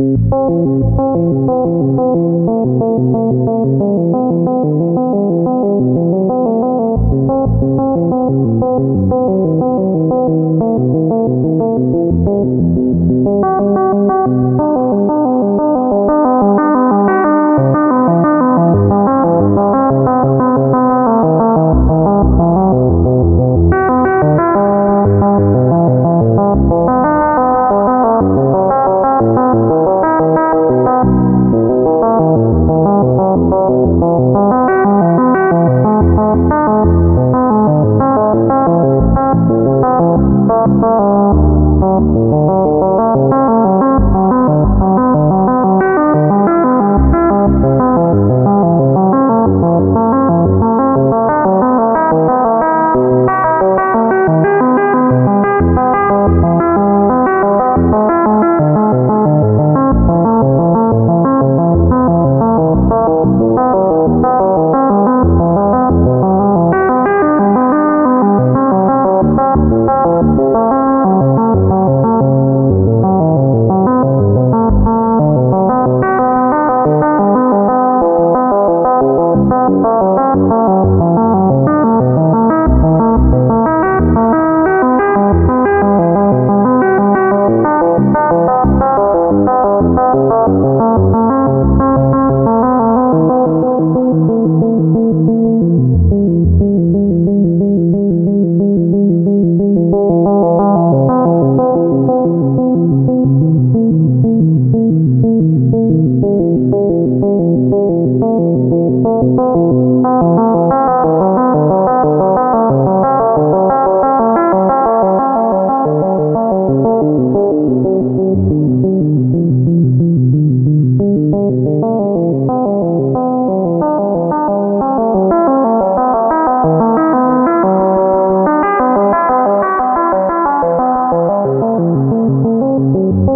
Thank you. Música